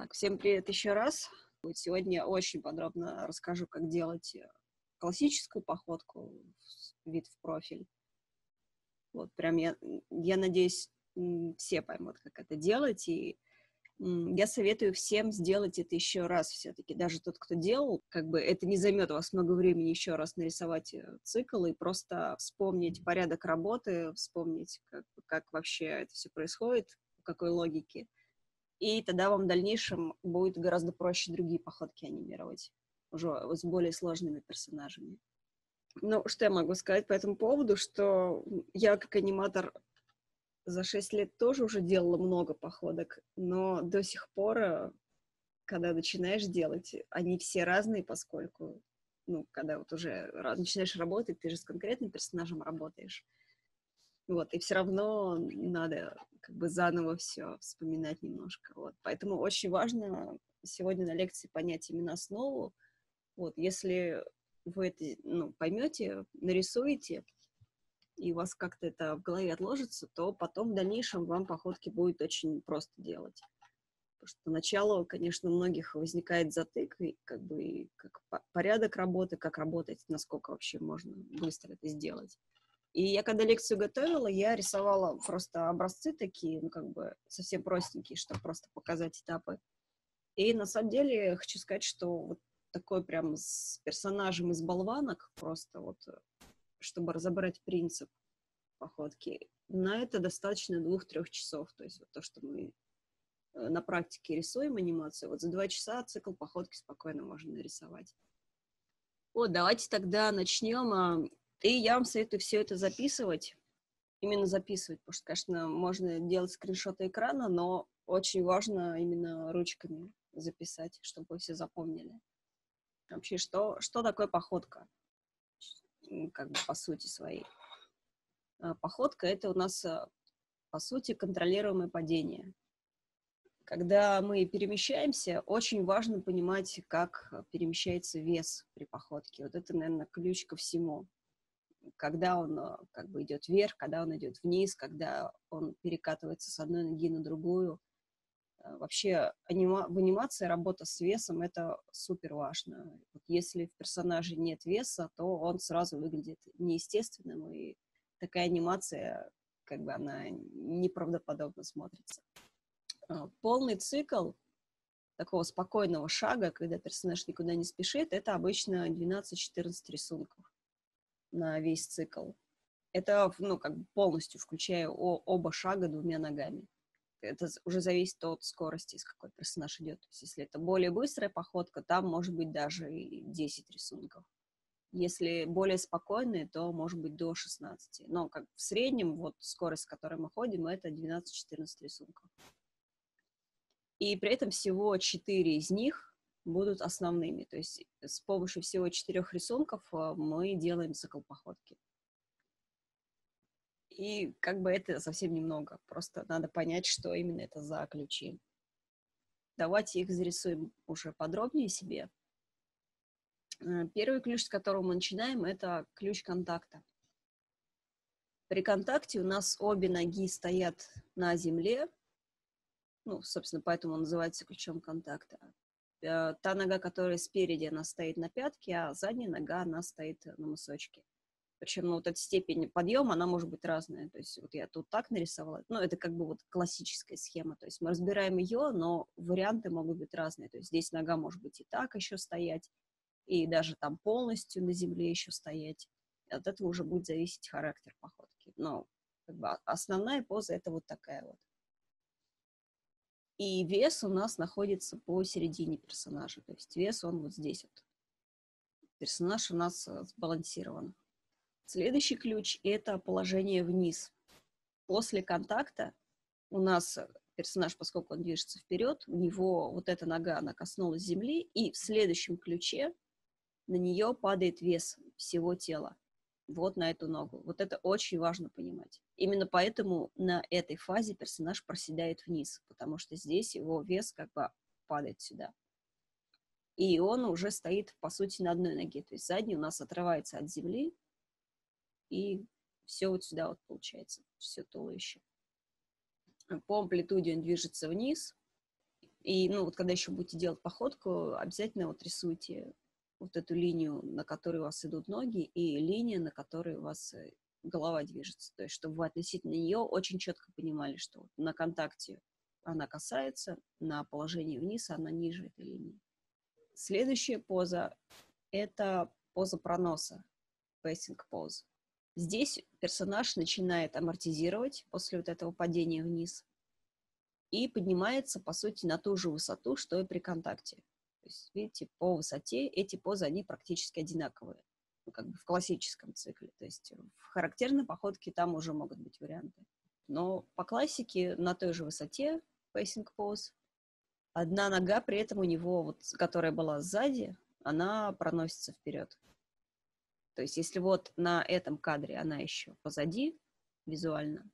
Так, всем привет еще раз. Сегодня очень подробно расскажу, как делать э, классическую походку, вид в профиль. Вот прям я, я надеюсь, все поймут, как это делать, и я советую всем сделать это еще раз все-таки. Даже тот, кто делал, как бы это не займет у вас много времени еще раз нарисовать э, цикл и просто вспомнить порядок работы, вспомнить, как, как вообще это все происходит, в какой логике. И тогда вам в дальнейшем будет гораздо проще другие походки анимировать, уже с более сложными персонажами. Ну, что я могу сказать по этому поводу, что я как аниматор за 6 лет тоже уже делала много походок, но до сих пор, когда начинаешь делать, они все разные, поскольку, ну, когда вот уже начинаешь работать, ты же с конкретным персонажем работаешь. Вот, и все равно надо как бы заново все вспоминать немножко. Вот. Поэтому очень важно сегодня на лекции понять именно основу. Вот, если вы это ну, поймете, нарисуете, и у вас как-то это в голове отложится, то потом в дальнейшем вам походки будет очень просто делать. Потому что поначалу, конечно, у многих возникает затык, и как бы как порядок работы, как работать, насколько вообще можно быстро это сделать. И я когда лекцию готовила, я рисовала просто образцы такие, ну, как бы совсем простенькие, чтобы просто показать этапы. И на самом деле хочу сказать, что вот такой прям с персонажем из болванок, просто вот чтобы разобрать принцип походки. На это достаточно двух-трех часов. То есть вот то, что мы э, на практике рисуем анимацию, вот за два часа цикл походки спокойно можно нарисовать. Вот, давайте тогда начнем. А, и я вам советую все это записывать. Именно записывать, потому что, конечно, можно делать скриншоты экрана, но очень важно именно ручками записать, чтобы вы все запомнили. Вообще, что, что такое походка? как бы по сути своей. А, походка — это у нас, а, по сути, контролируемое падение. Когда мы перемещаемся, очень важно понимать, как перемещается вес при походке. Вот это, наверное, ключ ко всему. Когда он а, как бы идет вверх, когда он идет вниз, когда он перекатывается с одной ноги на другую. Э, вообще анима в анимации работа с весом — это супер важно. Если в персонаже нет веса, то он сразу выглядит неестественным, и такая анимация, как бы она неправдоподобно смотрится. А, полный цикл такого спокойного шага, когда персонаж никуда не спешит, это обычно 12-14 рисунков на весь цикл. Это, ну, как бы полностью включая оба шага двумя ногами это уже зависит от скорости, с какой персонаж идет. То есть, если это более быстрая походка, там может быть даже и 10 рисунков. Если более спокойные, то может быть до 16. Но как в среднем, вот скорость, с которой мы ходим, это 12-14 рисунков. И при этом всего 4 из них будут основными. То есть с помощью всего четырех рисунков э, мы делаем цикл походки. И как бы это совсем немного. Просто надо понять, что именно это за ключи. Давайте их зарисуем уже подробнее себе. Э, первый ключ, с которого мы начинаем, это ключ контакта. При контакте у нас обе ноги стоят на земле, ну, собственно, поэтому он называется ключом контакта. Э, та нога, которая спереди, она стоит на пятке, а задняя нога, она стоит на мысочке. Причем, ну, вот эта степень подъема, она может быть разная. То есть вот я тут так нарисовала. Ну, это как бы вот классическая схема. То есть мы разбираем ее, но варианты могут быть разные. То есть здесь нога может быть и так еще стоять, и даже там полностью на земле еще стоять. От этого уже будет зависеть характер походки. Но как бы основная поза это вот такая вот. И вес у нас находится посередине персонажа. То есть вес он вот здесь вот. Персонаж у нас э, сбалансирован. Следующий ключ – это положение вниз. После контакта у нас персонаж, поскольку он движется вперед, у него вот эта нога, она коснулась земли, и в следующем ключе на нее падает вес всего тела. Вот на эту ногу. Вот это очень важно понимать. Именно поэтому на этой фазе персонаж проседает вниз, потому что здесь его вес как бы падает сюда. И он уже стоит, по сути, на одной ноге. То есть задний у нас отрывается от земли, и все вот сюда вот получается, все туловище. По амплитуде он движется вниз, И, ну, вот когда еще будете делать походку, обязательно вот рисуйте вот эту линию, на которой у вас идут ноги, и линия, на которой у вас э, голова движется. То есть, чтобы вы относительно нее очень четко понимали, что на контакте она касается, на положении вниз она ниже этой линии. Следующая поза – это поза проноса, pacing pose. Здесь персонаж начинает амортизировать после вот этого падения вниз и поднимается, по сути, на ту же высоту, что и при контакте. То есть, видите, по высоте эти позы, они практически одинаковые, ну, как бы в классическом цикле. То есть в характерной походке там уже могут быть варианты. Но по классике на той же высоте pacing pose. Одна нога при этом у него, вот, которая была сзади, она проносится вперед. То есть если вот на этом кадре она еще позади визуально,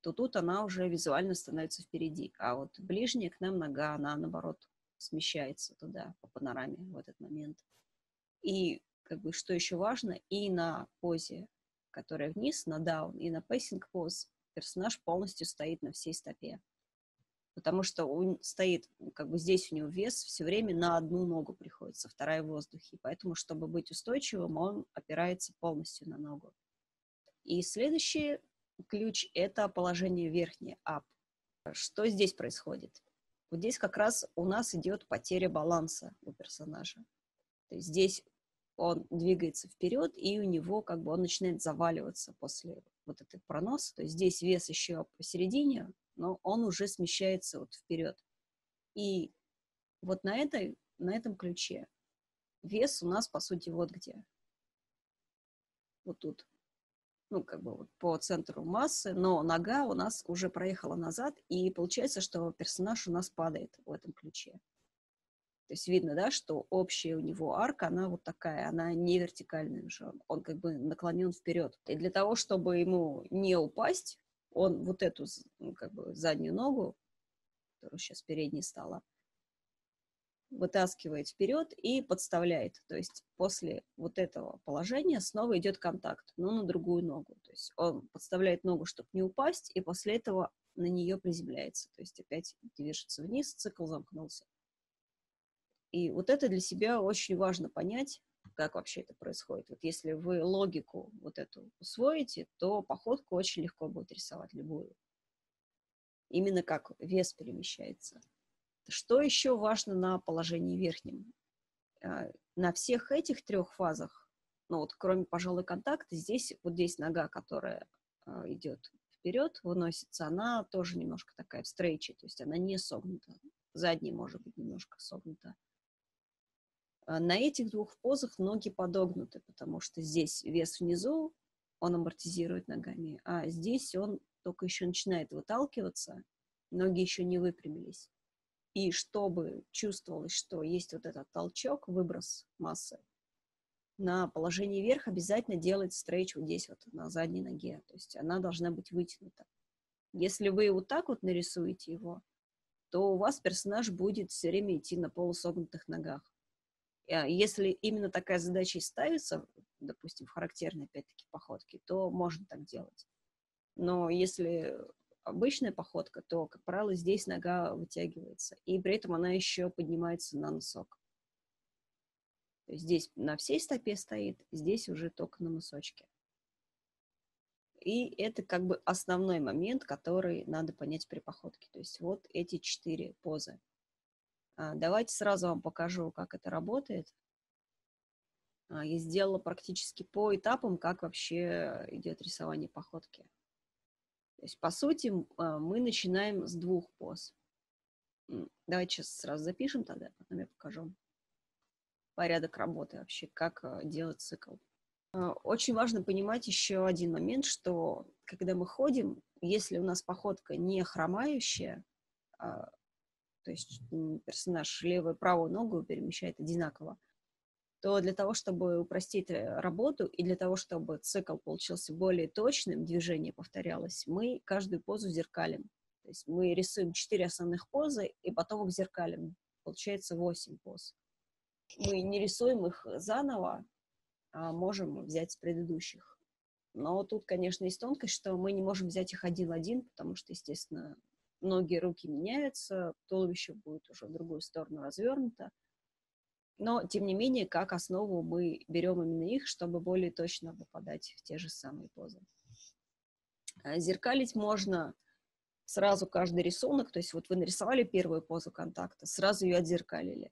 то тут она уже визуально становится впереди. А вот ближняя к нам нога, она, наоборот, смещается туда, по панораме в этот момент. И, как бы, что еще важно, и на позе, которая вниз, на down, и на passing pose, персонаж полностью стоит на всей стопе потому что он стоит, как бы здесь у него вес все время на одну ногу приходится, вторая в воздухе. Поэтому, чтобы быть устойчивым, он опирается полностью на ногу. И следующий ключ – это положение верхнее, up. Что здесь происходит? Вот здесь как раз у нас идет потеря баланса у персонажа. То есть здесь он двигается вперед, и у него как бы он начинает заваливаться после вот этой проноса. То есть здесь вес еще посередине, но он уже смещается вот вперед. И вот на, этой, на этом ключе вес у нас, по сути, вот где. Вот тут. Ну, как бы вот по центру массы, но нога у нас уже проехала назад, и получается, что персонаж у нас падает в этом ключе. То есть видно, да, что общая у него арка, она вот такая, она не вертикальная уже, он как бы наклонен вперед. И для того, чтобы ему не упасть, он вот эту ну, как бы заднюю ногу, которая сейчас передней стала, вытаскивает вперед и подставляет. То есть после вот этого положения снова идет контакт, но на другую ногу. То есть он подставляет ногу, чтобы не упасть, и после этого на нее приземляется. То есть опять движется вниз, цикл замкнулся. И вот это для себя очень важно понять, как вообще это происходит. Вот если вы логику вот эту усвоите, то походку очень легко будет рисовать любую. Именно как вес перемещается. Что еще важно на положении верхнем? А, на всех этих трех фазах, ну вот кроме, пожалуй, контакта, здесь вот здесь нога, которая а, идет вперед, выносится, она тоже немножко такая в стрейче, то есть она не согнута. Задняя может быть немножко согнута. А, на этих двух позах ноги подогнуты, потому что здесь вес внизу, он амортизирует ногами, а здесь он только еще начинает выталкиваться, ноги еще не выпрямились. И чтобы чувствовалось, что есть вот этот толчок, выброс массы, на положении вверх обязательно делать стрейч вот здесь вот на задней ноге. То есть она должна быть вытянута. Если вы вот так вот нарисуете его, то у вас персонаж будет все время идти на полусогнутых ногах. А, если именно такая задача и ставится, допустим, в характерной, опять-таки, походке, то можно так делать. Но если обычная походка, то, как правило, здесь нога вытягивается, и при этом она еще поднимается на носок. Здесь на всей стопе стоит, здесь уже только на носочке. И это как бы основной момент, который надо понять при походке. То есть вот эти четыре позы. А, давайте сразу вам покажу, как это работает. А, я сделала практически по этапам, как вообще идет рисование походки. То есть, по сути, а, мы начинаем с двух поз. Давайте сейчас сразу запишем тогда, потом я покажу порядок работы вообще, как делать цикл. Очень важно понимать еще один момент, что когда мы ходим, если у нас походка не хромающая, то есть персонаж левую и правую ногу перемещает одинаково, то для того, чтобы упростить э, работу и для того, чтобы цикл получился более точным, движение повторялось, мы каждую позу зеркалим. То есть мы рисуем четыре основных позы и потом их зеркалим. Получается 8 поз. Мы не рисуем их заново, а можем взять с предыдущих. Но тут, конечно, есть тонкость, что мы не можем взять их один-один, потому что, естественно, ноги, руки меняются, туловище будет уже в другую сторону развернуто. Но, тем не менее, как основу мы берем именно их, чтобы более точно попадать в те же самые позы. А зеркалить можно сразу каждый рисунок, то есть вот вы нарисовали первую позу контакта, сразу ее отзеркалили.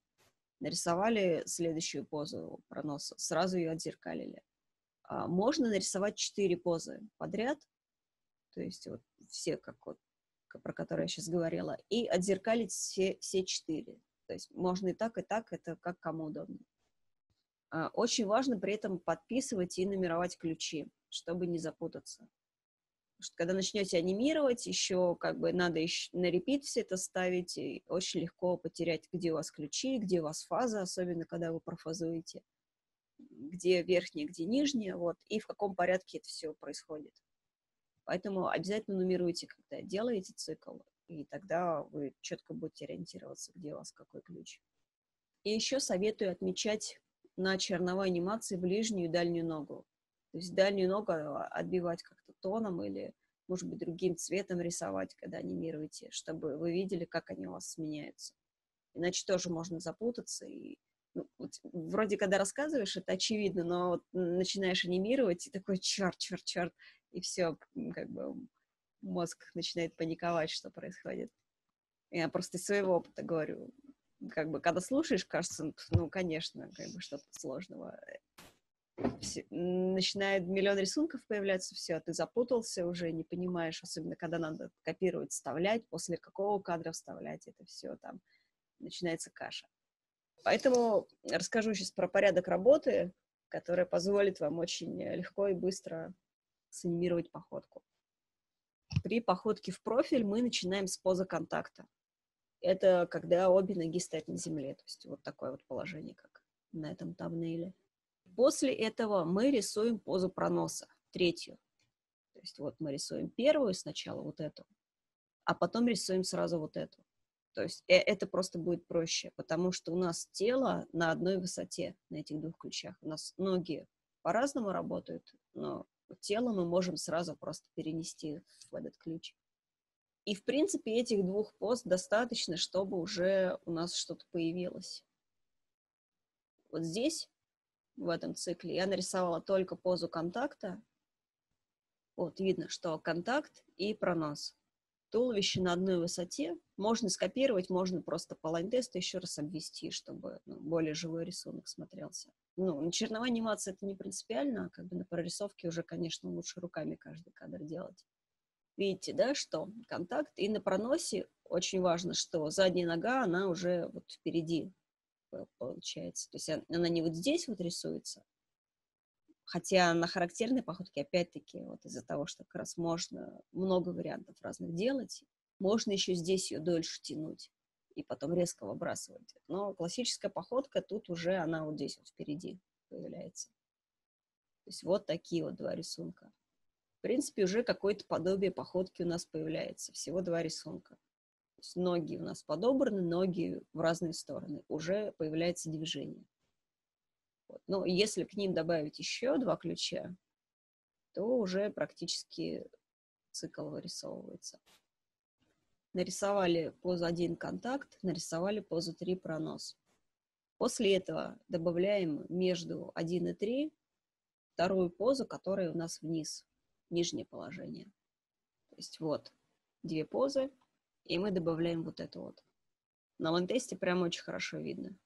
Нарисовали следующую позу проноса, сразу ее отзеркалили. А можно нарисовать четыре позы подряд, то есть вот все, как вот, про которые я сейчас говорила, и отзеркалить все, все четыре. То есть можно и так, и так, это как кому удобно. А, очень важно при этом подписывать и номеровать ключи, чтобы не запутаться. Потому что когда начнете анимировать, еще как бы надо еще на репит все это ставить, и очень легко потерять, где у вас ключи, где у вас фаза, особенно когда вы профазуете, где верхняя, где нижняя, вот, и в каком порядке это все происходит. Поэтому обязательно нумеруйте, когда делаете цикл, и тогда вы четко будете ориентироваться, где у вас какой ключ. И еще советую отмечать на черновой анимации ближнюю и дальнюю ногу. То есть дальнюю ногу отбивать как-то тоном или, может быть, другим цветом рисовать, когда анимируете, чтобы вы видели, как они у вас сменяются. Иначе тоже можно запутаться и ну, вот, вроде когда рассказываешь, это очевидно, но вот начинаешь анимировать, и такой черт, черт, черт, и все, как бы мозг начинает паниковать, что происходит. Я просто из своего опыта говорю. Как бы, когда слушаешь, кажется, ну, конечно, как бы что-то сложного. Все, начинает миллион рисунков появляться, все, а ты запутался уже, не понимаешь, особенно когда надо копировать, вставлять, после какого кадра вставлять это все, там начинается каша. Поэтому расскажу сейчас про порядок работы, который позволит вам очень легко и быстро санимировать походку. При походке в профиль мы начинаем с позы контакта. Это когда обе ноги стоят на земле, то есть вот такое вот положение, как на этом тамнейле. После этого мы рисуем позу проноса, третью. То есть вот мы рисуем первую сначала, вот эту, а потом рисуем сразу вот эту. То есть э, это просто будет проще, потому что у нас тело на одной высоте на этих двух ключах. У нас ноги по-разному работают, но тело мы можем сразу просто перенести в этот ключ. И, в принципе, этих двух пост достаточно, чтобы уже у нас что-то появилось. Вот здесь, в этом цикле, я нарисовала только позу контакта. Вот видно, что контакт и пронос. Туловище на одной высоте. Можно скопировать, можно просто по лайн-тесту еще раз обвести, чтобы ну, более живой рисунок смотрелся ну, на черновой анимации это не принципиально, а как бы на прорисовке уже, конечно, лучше руками каждый кадр делать. Видите, да, что контакт. И на проносе очень важно, что задняя нога, она уже вот впереди получается. То есть она не вот здесь вот рисуется, хотя на характерной походке, опять-таки, вот из-за того, что как раз можно много вариантов разных делать, можно еще здесь ее дольше тянуть и потом резко выбрасывать. Но классическая походка тут уже, она вот здесь вот впереди появляется. То есть вот такие вот два рисунка. В принципе, уже какое-то подобие походки у нас появляется. Всего два рисунка. То есть ноги у нас подобраны, ноги в разные стороны. Уже появляется движение. Но если к ним добавить еще два ключа, то уже практически цикл вырисовывается нарисовали позу 1 контакт, нарисовали позу 3 пронос. После этого добавляем между 1 и 3 вторую позу, которая у нас вниз, нижнее положение. То есть вот две позы, и мы добавляем вот это вот. На лентесте прям очень хорошо видно,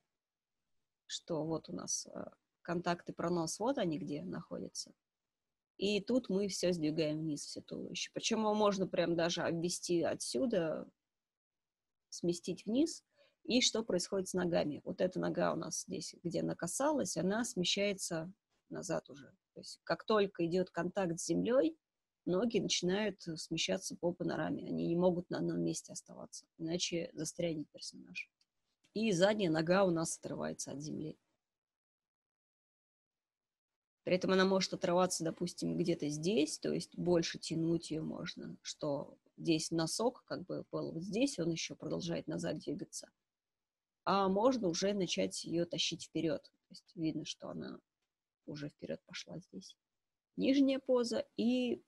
что вот у нас э, контакты пронос, вот они где находятся. И тут мы все сдвигаем вниз, все туловище. Причем его можно прям даже обвести отсюда, сместить вниз. И что происходит с ногами? Вот эта нога у нас здесь, где она касалась, она смещается назад уже. То есть как только идет контакт с землей, ноги начинают смещаться по панораме. Они не могут на одном месте оставаться, иначе застрянет персонаж. И задняя нога у нас отрывается от земли. При этом она может отрываться, допустим, где-то здесь, то есть больше тянуть ее можно, что здесь носок как бы был вот здесь, он еще продолжает назад двигаться. А можно уже начать ее тащить вперед. То есть видно, что она уже вперед пошла здесь. Нижняя поза и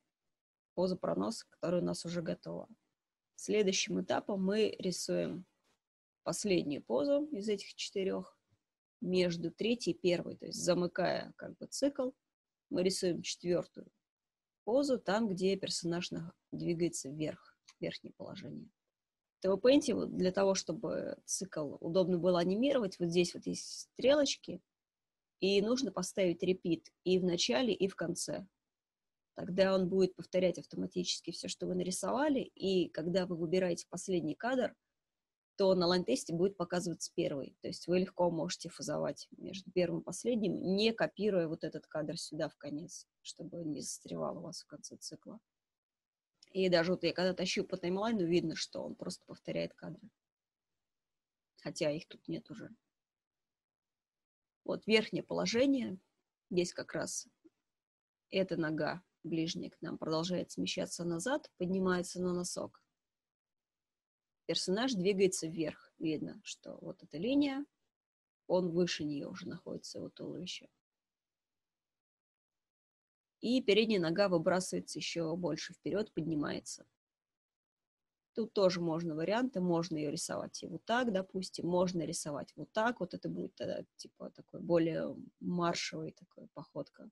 поза проноса, которая у нас уже готова. Следующим этапом мы рисуем последнюю позу из этих четырех между третьей и первой, то есть замыкая как бы цикл, мы рисуем четвертую позу там, где персонаж двигается вверх, в верхнее положение. В Paint вот для того, чтобы цикл удобно было анимировать, вот здесь вот есть стрелочки, и нужно поставить repeat и в начале, и в конце. Тогда он будет повторять автоматически все, что вы нарисовали, и когда вы выбираете последний кадр, то на лайн-тесте будет показываться первый. То есть вы легко можете фазовать между первым и последним, не копируя вот этот кадр сюда в конец, чтобы не застревал у вас в конце цикла. И даже вот я когда тащу по таймлайну, видно, что он просто повторяет кадры. Хотя их тут нет уже. Вот верхнее положение. Здесь как раз эта нога ближняя к нам продолжает смещаться назад, поднимается на носок персонаж двигается вверх. Видно, что вот эта линия, он выше нее уже находится, его туловище. И передняя нога выбрасывается еще больше вперед, поднимается. Тут тоже можно варианты, можно ее рисовать и вот так, допустим, можно рисовать вот так, вот это будет тогда типа такой более маршевый такой походка.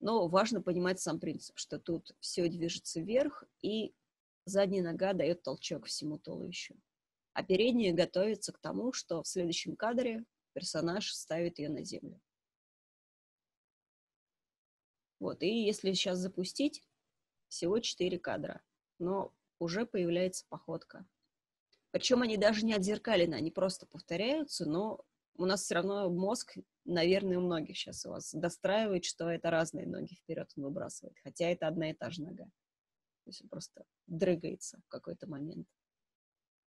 Но важно понимать сам принцип, что тут все движется вверх, и Задняя нога дает толчок всему туловищу. А передняя готовится к тому, что в следующем кадре персонаж ставит ее на землю. Вот, и если сейчас запустить, всего 4 кадра, но уже появляется походка. Причем они даже не отзеркалены, они просто повторяются, но у нас все равно мозг, наверное, у многих сейчас у вас достраивает, что это разные ноги вперед он выбрасывает, хотя это одна и та же нога. То есть он просто дрыгается в какой-то момент.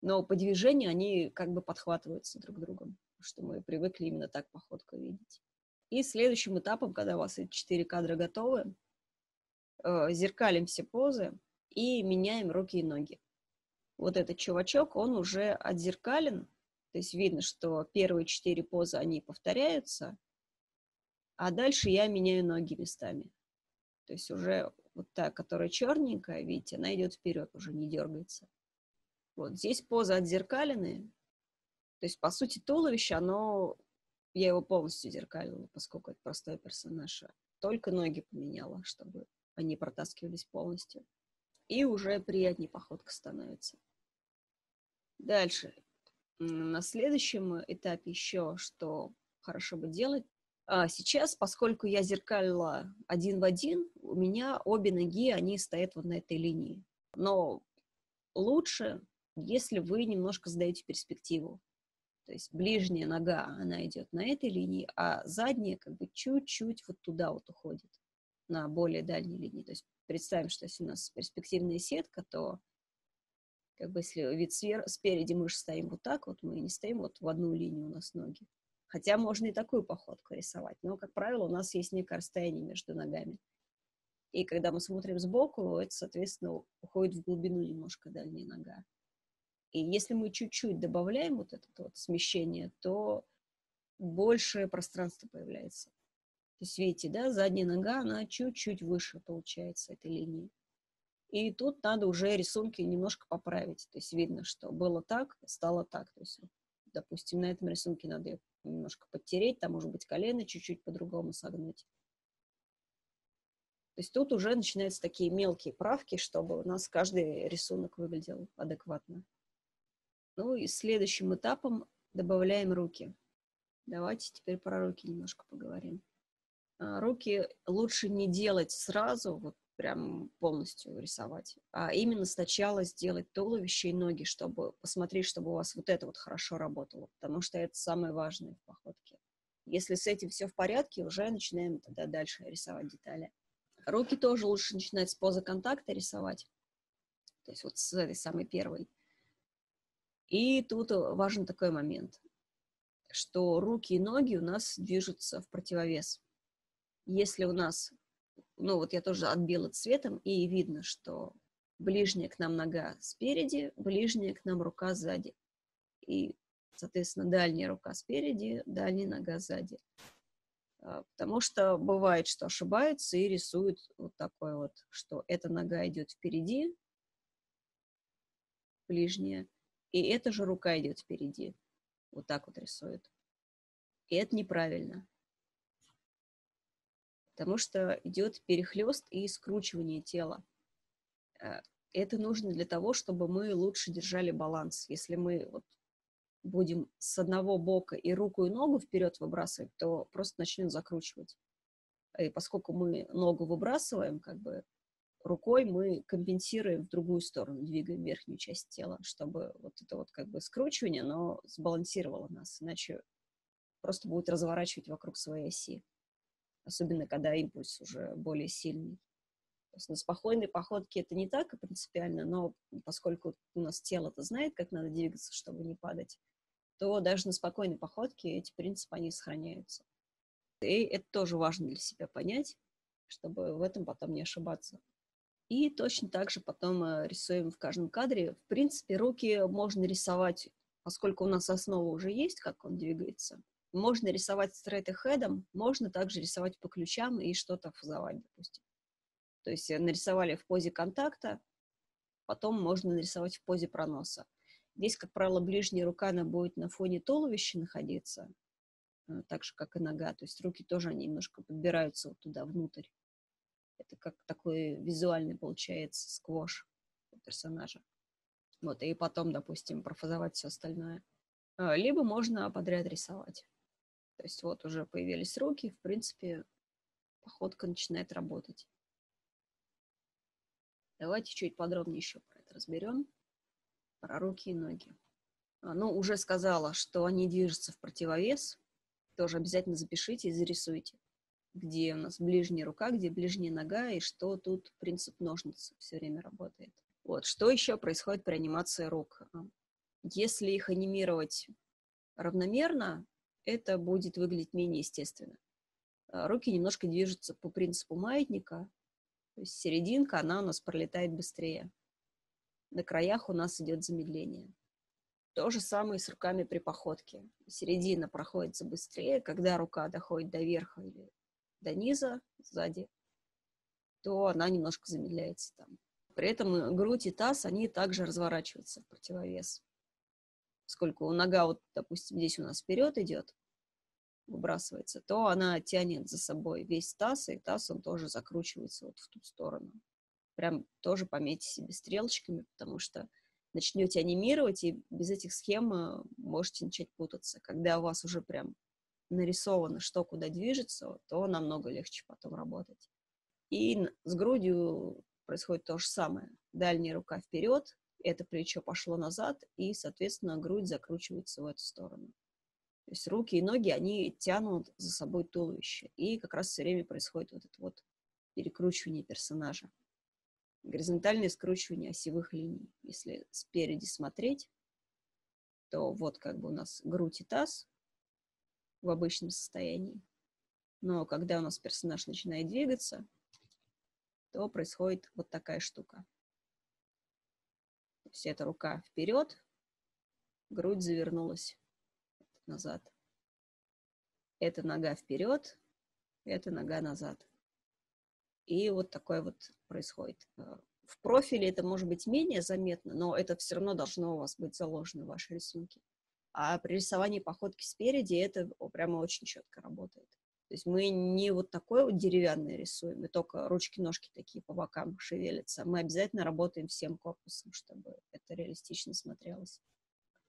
Но по движению они как бы подхватываются друг другом, что мы привыкли именно так походку видеть. И следующим этапом, когда у вас эти четыре кадра готовы, э, зеркалим все позы и меняем руки и ноги. Вот этот чувачок, он уже отзеркален, то есть видно, что первые четыре позы, они повторяются, а дальше я меняю ноги местами. То есть уже вот та, которая черненькая, видите, она идет вперед, уже не дергается. Вот здесь поза отзеркаленная. То есть, по сути, туловище, оно... Я его полностью зеркалила, поскольку это простой персонаж. Только ноги поменяла, чтобы они протаскивались полностью. И уже приятнее походка становится. Дальше. На следующем этапе еще, что хорошо бы делать, а сейчас, поскольку я зеркалила один в один, у меня обе ноги, они стоят вот на этой линии. Но лучше, если вы немножко сдаете перспективу. То есть ближняя нога, она идет на этой линии, а задняя как бы чуть-чуть вот туда вот уходит, на более дальней линии. То есть представим, что если у нас перспективная сетка, то как бы если вид свер... спереди мы же стоим вот так, вот мы не стоим вот в одну линию у нас ноги. Хотя можно и такую походку рисовать, но, как правило, у нас есть некое расстояние между ногами. И когда мы смотрим сбоку, это, соответственно, уходит в глубину немножко дальняя нога. И если мы чуть-чуть добавляем вот это вот смещение, то большее пространство появляется. То есть, видите, да, задняя нога, она чуть-чуть выше получается этой линии. И тут надо уже рисунки немножко поправить. То есть видно, что было так, стало так. То есть, допустим, на этом рисунке надо ее немножко подтереть, там, может быть, колено чуть-чуть по-другому согнуть. То есть тут уже начинаются такие мелкие правки, чтобы у нас каждый рисунок выглядел адекватно. Ну и следующим этапом добавляем руки. Давайте теперь про руки немножко поговорим. А, руки лучше не делать сразу, вот прям полностью рисовать, а именно сначала сделать туловище и ноги, чтобы посмотреть, чтобы у вас вот это вот хорошо работало, потому что это самое важное в походке. Если с этим все в порядке, уже начинаем тогда дальше рисовать детали. Руки тоже лучше начинать с позы контакта рисовать, то есть вот с этой самой первой. И тут важен такой момент, что руки и ноги у нас движутся в противовес. Если у нас ну вот я тоже отбила цветом, и видно, что ближняя к нам нога спереди, ближняя к нам рука сзади. И, соответственно, дальняя рука спереди, дальняя нога сзади. А, потому что бывает, что ошибаются и рисуют вот такое вот, что эта нога идет впереди, ближняя, и эта же рука идет впереди. Вот так вот рисует. И это неправильно. Потому что идет перехлест и скручивание тела. Э, это нужно для того, чтобы мы лучше держали баланс. Если мы вот будем с одного бока и руку, и ногу вперед выбрасывать, то просто начнем закручивать. И поскольку мы ногу выбрасываем, как бы рукой мы компенсируем в другую сторону, двигаем верхнюю часть тела, чтобы вот это вот как бы скручивание, но сбалансировало нас, иначе просто будет разворачивать вокруг своей оси. Особенно, когда импульс уже более сильный. То есть на спокойной походке это не так принципиально, но поскольку у нас тело-то знает, как надо двигаться, чтобы не падать, то даже на спокойной походке эти принципы, они сохраняются. И это тоже важно для себя понять, чтобы в этом потом не ошибаться. И точно так же потом э, рисуем в каждом кадре. В принципе, руки можно рисовать, поскольку у нас основа уже есть, как он двигается. Можно рисовать стрейт хедом, можно также рисовать по ключам и что-то фазовать, допустим. То есть э, нарисовали в позе контакта, потом можно нарисовать в позе проноса. Здесь, как правило, ближняя рука, она будет на фоне туловища находиться, э, так же, как и нога. То есть руки тоже они немножко подбираются вот туда, внутрь. Это как такой визуальный, получается, сквош персонажа. Вот, и потом, допустим, профазовать все остальное. А, либо можно подряд рисовать. То есть вот уже появились руки, в принципе, походка начинает работать. Давайте чуть подробнее еще про это разберем руки и ноги. Ну, уже сказала, что они движутся в противовес. Тоже обязательно запишите и зарисуйте, где у нас ближняя рука, где ближняя нога, и что тут принцип ножниц все время работает. Вот. Что еще происходит при анимации рук? А, если их анимировать равномерно, это будет выглядеть менее естественно. А, руки немножко движутся по принципу маятника, то есть серединка, она у нас пролетает быстрее на краях у нас идет замедление. То же самое с руками при походке. Середина проходится быстрее, когда рука доходит до верха или до низа, сзади, то она немножко замедляется там. При этом грудь и таз, они также разворачиваются в противовес. Сколько у нога, вот, допустим, здесь у нас вперед идет, выбрасывается, то она тянет за собой весь таз, и таз, он тоже закручивается вот в ту сторону прям тоже пометьте себе стрелочками, потому что начнете анимировать, и без этих схем э, можете начать путаться. Когда у вас уже прям нарисовано, что куда движется, то намного легче потом работать. И с грудью происходит то же самое. Дальняя рука вперед, это плечо пошло назад, и, соответственно, грудь закручивается в эту сторону. То есть руки и ноги, они тянут за собой туловище. И как раз все время происходит вот это вот перекручивание персонажа горизонтальное скручивание осевых линий. Если спереди смотреть, то вот как бы у нас грудь и таз в обычном состоянии. Но когда у нас персонаж начинает двигаться, то происходит вот такая штука. То есть эта рука вперед, грудь завернулась назад. Эта нога вперед, эта нога назад. И вот такое вот происходит. Э, в профиле это может быть менее заметно, но это все равно должно у вас быть заложено в ваши рисунки. А при рисовании походки спереди это прямо очень четко работает. То есть мы не вот такой вот деревянный рисуем, мы только ручки-ножки такие по бокам шевелятся. Мы обязательно работаем всем корпусом, чтобы это реалистично смотрелось.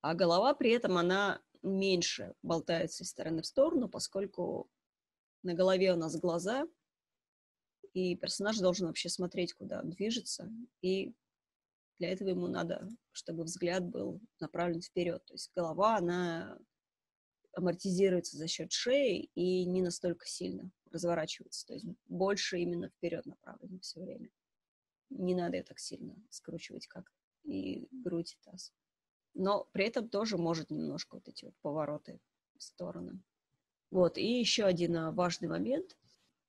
А голова при этом, она меньше болтается из стороны в сторону, поскольку на голове у нас глаза, и персонаж должен вообще смотреть, куда он движется, и для этого ему надо, чтобы взгляд был направлен вперед. То есть голова, она амортизируется за счет шеи и не настолько сильно разворачивается. То есть больше именно вперед направлено все время. Не надо ее так сильно скручивать, как и грудь и таз. Но при этом тоже может немножко вот эти вот повороты в стороны. Вот, и еще один а, важный момент.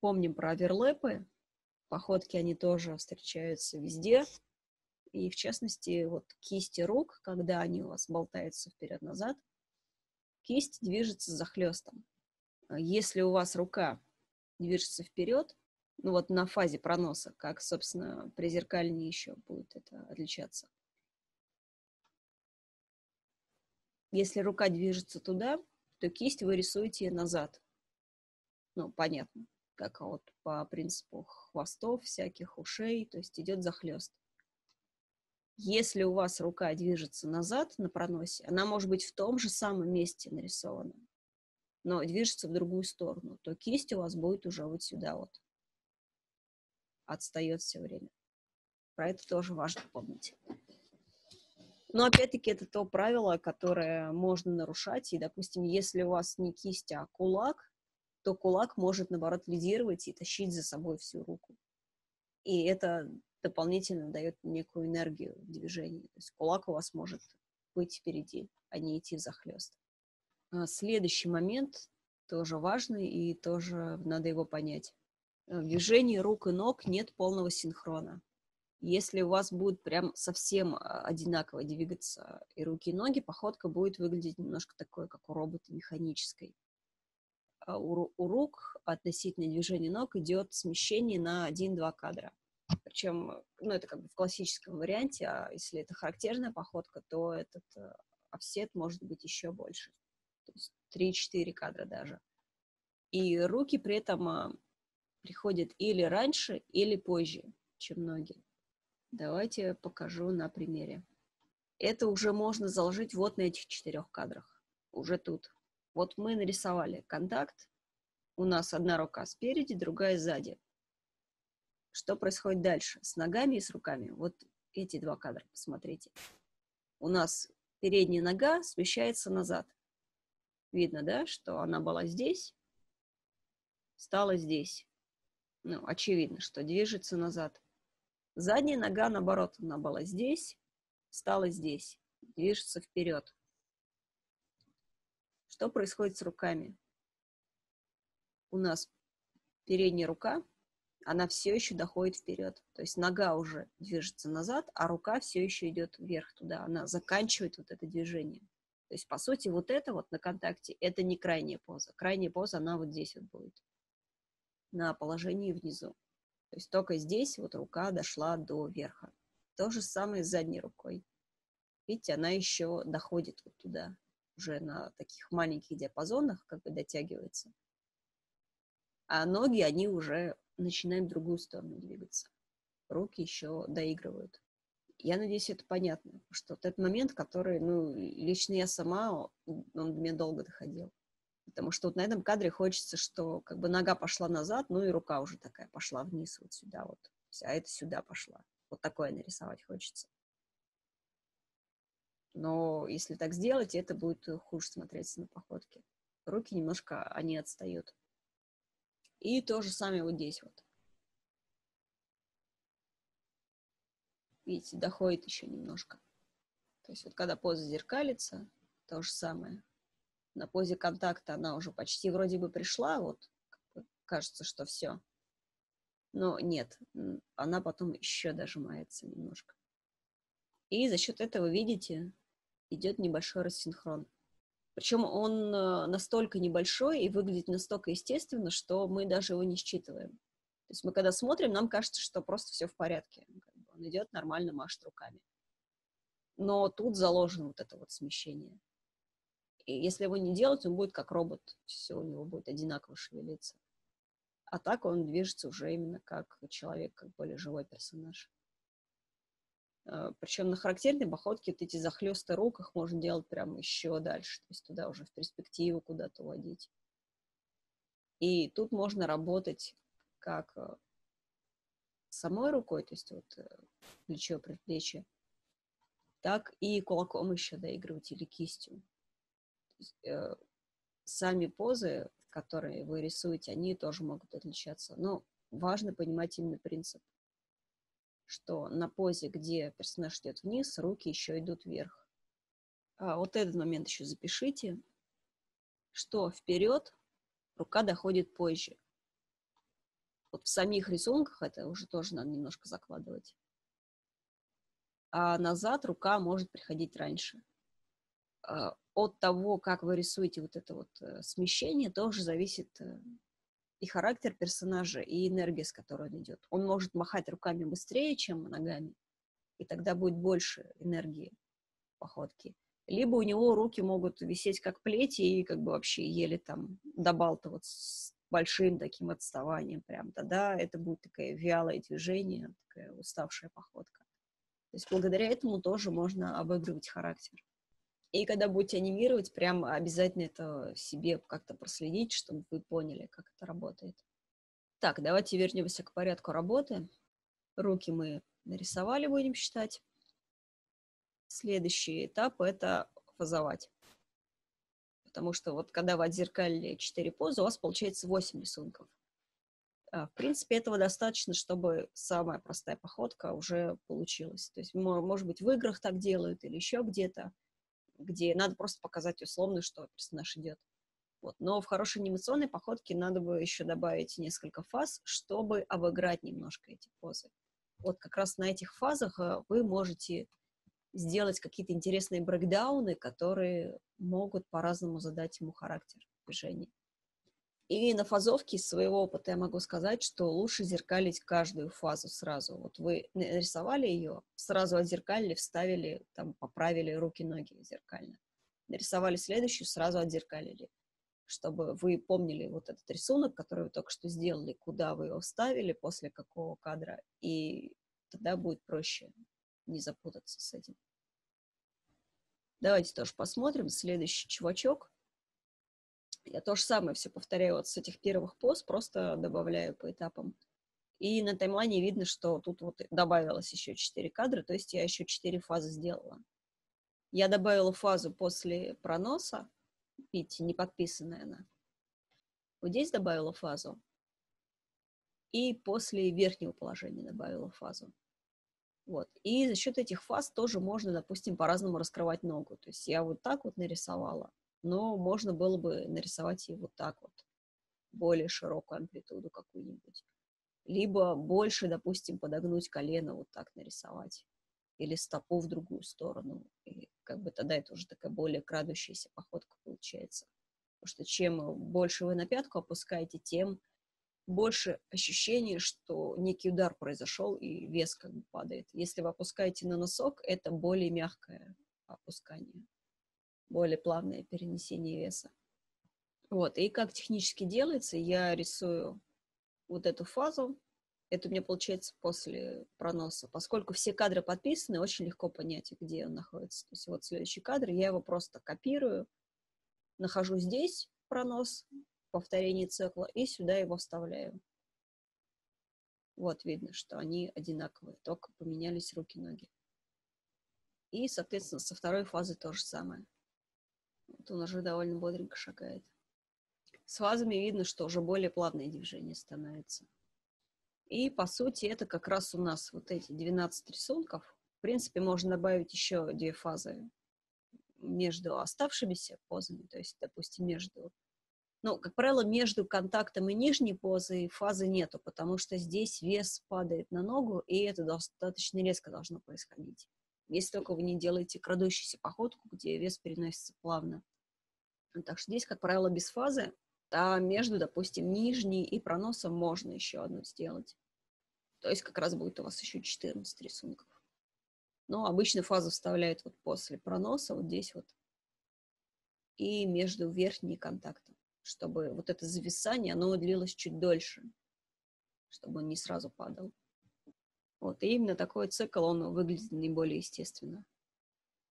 Помним про оверлэпы. Походки, они тоже встречаются везде. И, в частности, вот кисти рук, когда они у вас болтаются вперед-назад, кисть движется за хлестом. Если у вас рука движется вперед, ну вот на фазе проноса, как, собственно, при зеркальне еще будет это отличаться, Если рука движется туда, то кисть вы рисуете назад. Ну, понятно, как вот по принципу хвостов, всяких ушей, то есть идет захлест. Если у вас рука движется назад на проносе, она может быть в том же самом месте нарисована, но движется в другую сторону, то кисть у вас будет уже вот сюда вот. Отстает все время. Про это тоже важно помнить. Но опять-таки это то правило, которое можно нарушать. И, допустим, если у вас не кисть, а кулак, то кулак может, наоборот, лидировать и тащить за собой всю руку. И это дополнительно дает некую энергию в движении. То есть кулак у вас может быть впереди, а не идти в захлест. А следующий момент тоже важный, и тоже надо его понять. В движении рук и ног нет полного синхрона. Если у вас будет прям совсем а, одинаково двигаться и руки, и ноги, походка будет выглядеть немножко такой, как у робота механической. А у, рук относительно движения ног идет смещение на 1-2 кадра. Причем, ну, это как бы в классическом варианте, а если это характерная походка, то этот э, офсет может быть еще больше. То есть 3-4 кадра даже. И руки при этом а, приходят или раньше, или позже, чем ноги. Давайте покажу на примере. Это уже можно заложить вот на этих четырех кадрах. Уже тут. Вот мы нарисовали контакт. У нас одна рука спереди, другая сзади. Что происходит дальше с ногами и с руками? Вот эти два кадра, посмотрите. У нас передняя нога смещается назад. Видно, да, что она была здесь, стала здесь. Ну, очевидно, что движется назад. Задняя нога, наоборот, она была здесь, стала здесь, движется вперед. Что происходит с руками? У нас передняя рука, она все еще доходит вперед. То есть нога уже движется назад, а рука все еще идет вверх туда. Она заканчивает вот это движение. То есть, по сути, вот это вот на контакте, это не крайняя поза. Крайняя поза, она вот здесь вот будет, на положении внизу. То есть только здесь вот рука дошла до верха. То же самое с задней рукой. Видите, она еще доходит вот туда, уже на таких маленьких диапазонах, как бы дотягивается. А ноги, они уже начинают в другую сторону двигаться. Руки еще доигрывают. Я надеюсь, это понятно, что вот этот момент, который, ну, лично я сама, он меня долго доходил. Потому что вот на этом кадре хочется, что как бы нога пошла назад, ну и рука уже такая пошла вниз, вот сюда вот. А это сюда пошла. Вот такое нарисовать хочется. Но если так сделать, это будет хуже смотреться на походке. Руки немножко, они отстают. И то же самое вот здесь вот. Видите, доходит еще немножко. То есть вот когда поза зеркалится, то же самое на позе контакта она уже почти вроде бы пришла, вот кажется, что все. Но нет, она потом еще дожимается немножко. И за счет этого, видите, идет небольшой рассинхрон. Причем он э, настолько небольшой и выглядит настолько естественно, что мы даже его не считываем. То есть мы когда смотрим, нам кажется, что просто все в порядке. Он идет нормально, машет руками. Но тут заложено вот это вот смещение. И если его не делать, он будет как робот, все у него будет одинаково шевелиться. А так он движется уже именно как человек, как более живой персонаж. А, Причем на характерной походке вот эти захлесты рук их можно делать прямо еще дальше, то есть туда уже в перспективу куда-то уводить. И тут можно работать как э, самой рукой, то есть вот э, плечо, предплечье, так и кулаком еще доигрывать или кистью. Э, сами позы, которые вы рисуете, они тоже могут отличаться. Но важно понимать именно принцип, что на позе, где персонаж идет вниз, руки еще идут вверх. А вот этот момент еще запишите, что вперед рука доходит позже. Вот в самих рисунках это уже тоже надо немножко закладывать. А назад рука может приходить раньше. А, от того, как вы рисуете вот это вот э, смещение, тоже зависит э, и характер персонажа, и энергия, с которой он идет. Он может махать руками быстрее, чем ногами, и тогда будет больше энергии походки. либо у него руки могут висеть как плети и как бы вообще еле там добалтываться с большим таким отставанием прям. Тогда это будет такое вялое движение, такая уставшая походка. То есть благодаря этому тоже можно обыгрывать характер. И когда будете анимировать, прям обязательно это себе как-то проследить, чтобы вы поняли, как это работает. Так, давайте вернемся к порядку работы. Руки мы нарисовали, будем считать. Следующий этап – это фазовать. Потому что вот когда вы отзеркалили 4 позы, у вас получается 8 рисунков. А, в принципе, этого достаточно, чтобы самая простая походка уже получилась. То есть, может быть, в играх так делают или еще где-то, где надо просто показать условно, что персонаж идет. Вот. Но в хорошей анимационной походке надо бы еще добавить несколько фаз, чтобы обыграть немножко эти позы. Вот как раз на этих фазах э, вы можете сделать какие-то интересные брейкдауны, которые могут по-разному задать ему характер движения. И на фазовке из своего опыта я могу сказать, что лучше зеркалить каждую фазу сразу. Вот вы нарисовали ее, сразу отзеркалили, вставили, там, поправили руки-ноги зеркально. Нарисовали следующую, сразу отзеркалили чтобы вы помнили вот этот рисунок, который вы только что сделали, куда вы его вставили, после какого кадра, и тогда будет проще не запутаться с этим. Давайте тоже посмотрим. Следующий чувачок. Я то же самое все повторяю вот с этих первых пост, просто добавляю по этапам. И на таймлайне видно, что тут вот добавилось еще 4 кадра, то есть я еще 4 фазы сделала. Я добавила фазу после проноса, видите, не подписанная она. Вот здесь добавила фазу. И после верхнего положения добавила фазу. Вот. И за счет этих фаз тоже можно, допустим, по-разному раскрывать ногу. То есть я вот так вот нарисовала, но можно было бы нарисовать и вот так вот, более широкую амплитуду какую-нибудь. Либо больше, допустим, подогнуть колено, вот так нарисовать. Или стопу в другую сторону. И как бы тогда это уже такая более крадущаяся походка получается. Потому что чем больше вы на пятку опускаете, тем больше ощущение, что некий удар произошел и вес как бы падает. Если вы опускаете на носок, это более мягкое опускание, более плавное перенесение веса. Вот, и как технически делается, я рисую вот эту фазу, это у меня получается после проноса. Поскольку все кадры подписаны, очень легко понять, где он находится. То есть вот следующий кадр, я его просто копирую, нахожу здесь пронос, повторение цикла, и сюда его вставляю. Вот видно, что они одинаковые, только поменялись руки-ноги. И, соответственно, со второй фазы то же самое. Вот он уже довольно бодренько шагает. С фазами видно, что уже более плавное движение становится. И, по сути, это как раз у нас вот эти 12 рисунков. В принципе, можно добавить еще две фазы между оставшимися позами, то есть, допустим, между ну, как правило, между контактом и нижней позой фазы нету, потому что здесь вес падает на ногу, и это достаточно резко должно происходить. Если только вы не делаете крадущуюся походку, где вес переносится плавно. Так что здесь, как правило, без фазы, а между, допустим, нижней и проносом можно еще одну сделать. То есть как раз будет у вас еще 14 рисунков. Но обычно фазу вставляют вот после проноса, вот здесь вот, и между верхней контактом чтобы вот это зависание, оно длилось чуть дольше, чтобы он не сразу падал. Вот, и именно такой цикл, он выглядит наиболее естественно.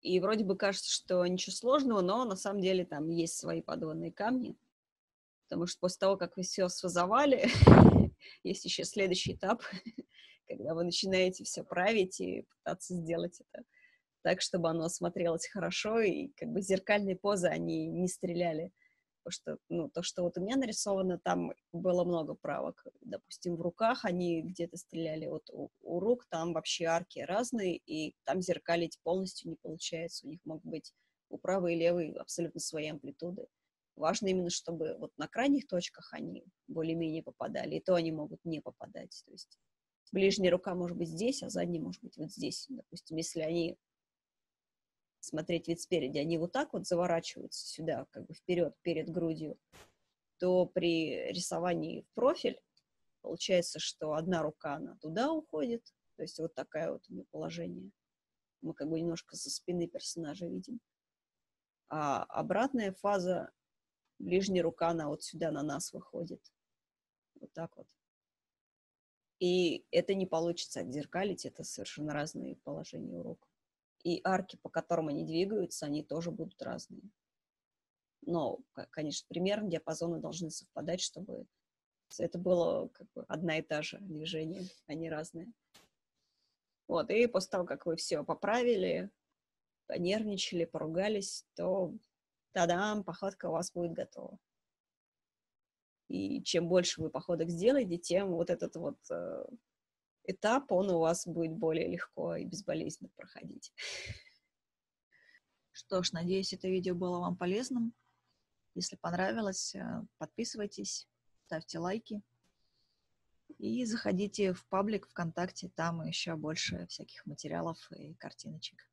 И вроде бы кажется, что ничего сложного, но на самом деле там есть свои подводные камни, потому что после того, как вы все сфазовали, есть еще следующий этап, когда вы начинаете все править и пытаться сделать это так, чтобы оно смотрелось хорошо, и как бы зеркальные позы, они не стреляли потому что, ну, то, что вот у меня нарисовано, там было много правок. Допустим, в руках они где-то стреляли, вот у, у рук там вообще арки разные, и там зеркалить полностью не получается. У них могут быть у правой и левой абсолютно свои амплитуды. Важно именно, чтобы вот на крайних точках они более-менее попадали, и то они могут не попадать. То есть ближняя рука может быть здесь, а задняя может быть вот здесь. Допустим, если они смотреть вид спереди, они вот так вот заворачиваются сюда, как бы вперед, перед грудью, то при рисовании в профиль получается, что одна рука, она туда уходит, то есть вот такое вот у нее положение. Мы как бы немножко со спины персонажа видим. А обратная фаза, ближняя рука, она вот сюда на нас выходит. Вот так вот. И это не получится отзеркалить, это совершенно разные положения урока. И арки, по которым они двигаются, они тоже будут разные. Но, конечно, примерно диапазоны должны совпадать, чтобы это было как бы одна и та же движение, а не разные. Вот, и после того, как вы все поправили, понервничали, поругались, то тадам, походка у вас будет готова. И чем больше вы походок сделаете, тем вот этот вот э, этап, он у вас будет более легко и безболезненно проходить. Что ж, надеюсь, это видео было вам полезным. Если понравилось, э, подписывайтесь, ставьте лайки и заходите в паблик ВКонтакте, там еще больше всяких материалов и картиночек.